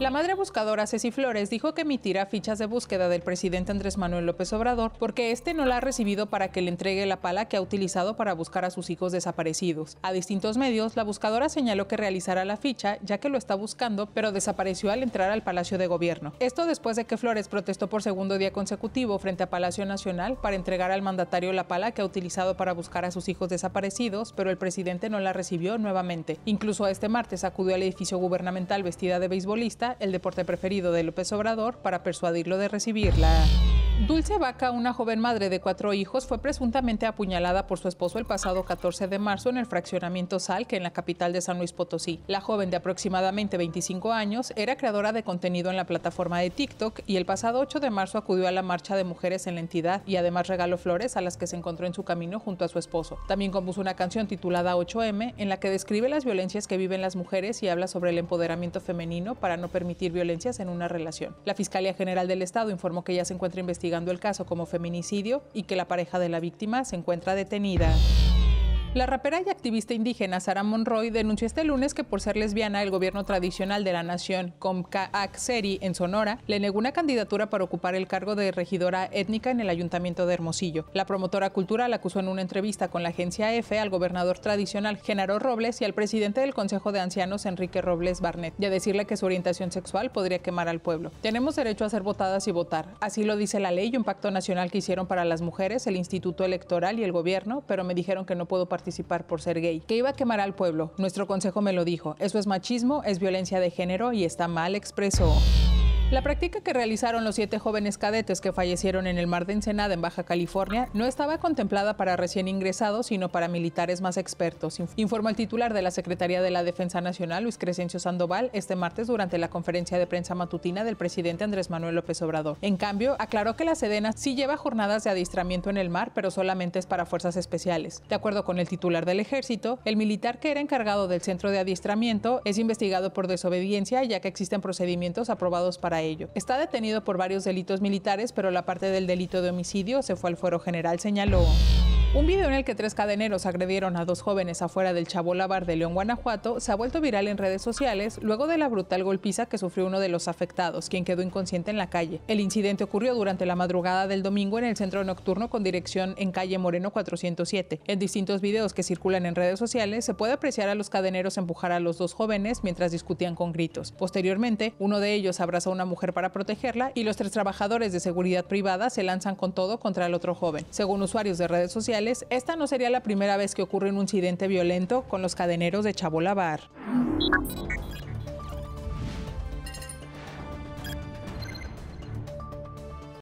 La madre buscadora Ceci Flores dijo que emitirá fichas de búsqueda del presidente Andrés Manuel López Obrador porque este no la ha recibido para que le entregue la pala que ha utilizado para buscar a sus hijos desaparecidos. A distintos medios, la buscadora señaló que realizará la ficha ya que lo está buscando, pero desapareció al entrar al Palacio de Gobierno. Esto después de que Flores protestó por segundo día consecutivo frente a Palacio Nacional para entregar al mandatario la pala que ha utilizado para buscar a sus hijos desaparecidos, pero el presidente no la recibió nuevamente. Incluso este martes acudió al edificio gubernamental vestida de beisbolista el deporte preferido de López Obrador, para persuadirlo de recibirla. Dulce Vaca, una joven madre de cuatro hijos, fue presuntamente apuñalada por su esposo el pasado 14 de marzo en el fraccionamiento Salque, en la capital de San Luis Potosí. La joven de aproximadamente 25 años era creadora de contenido en la plataforma de TikTok y el pasado 8 de marzo acudió a la marcha de mujeres en la entidad y además regaló flores a las que se encontró en su camino junto a su esposo. También compuso una canción titulada 8M en la que describe las violencias que viven las mujeres y habla sobre el empoderamiento femenino para no permitir violencias en una relación. La Fiscalía General del Estado informó que ya se encuentra investigando investigando el caso como feminicidio y que la pareja de la víctima se encuentra detenida. La rapera y activista indígena Sara Monroy denunció este lunes que por ser lesbiana el gobierno tradicional de la nación, Comcaacseri, en Sonora, le negó una candidatura para ocupar el cargo de regidora étnica en el ayuntamiento de Hermosillo. La promotora cultural acusó en una entrevista con la agencia EFE al gobernador tradicional Genaro Robles y al presidente del Consejo de Ancianos Enrique Robles Barnett, y a decirle que su orientación sexual podría quemar al pueblo. Tenemos derecho a ser votadas y votar. Así lo dice la ley y un pacto nacional que hicieron para las mujeres, el Instituto Electoral y el gobierno, pero me dijeron que no puedo participar participar por ser gay, que iba a quemar al pueblo. Nuestro consejo me lo dijo. Eso es machismo, es violencia de género y está mal expreso. La práctica que realizaron los siete jóvenes cadetes que fallecieron en el mar de Ensenada, en Baja California, no estaba contemplada para recién ingresados, sino para militares más expertos, informó el titular de la Secretaría de la Defensa Nacional, Luis Crescencio Sandoval, este martes durante la conferencia de prensa matutina del presidente Andrés Manuel López Obrador. En cambio, aclaró que la Sedena sí lleva jornadas de adiestramiento en el mar, pero solamente es para fuerzas especiales. De acuerdo con el titular del ejército, el militar que era encargado del centro de adiestramiento es investigado por desobediencia, ya que existen procedimientos aprobados para Está detenido por varios delitos militares, pero la parte del delito de homicidio se fue al fuero general, señaló. Un video en el que tres cadeneros agredieron a dos jóvenes afuera del Chabolabar de León, Guanajuato, se ha vuelto viral en redes sociales luego de la brutal golpiza que sufrió uno de los afectados, quien quedó inconsciente en la calle. El incidente ocurrió durante la madrugada del domingo en el centro nocturno con dirección en calle Moreno 407. En distintos videos que circulan en redes sociales se puede apreciar a los cadeneros empujar a los dos jóvenes mientras discutían con gritos. Posteriormente, uno de ellos abraza a una mujer para protegerla y los tres trabajadores de seguridad privada se lanzan con todo contra el otro joven. Según usuarios de redes sociales, esta no sería la primera vez que ocurre un incidente violento con los cadeneros de Chabolabar.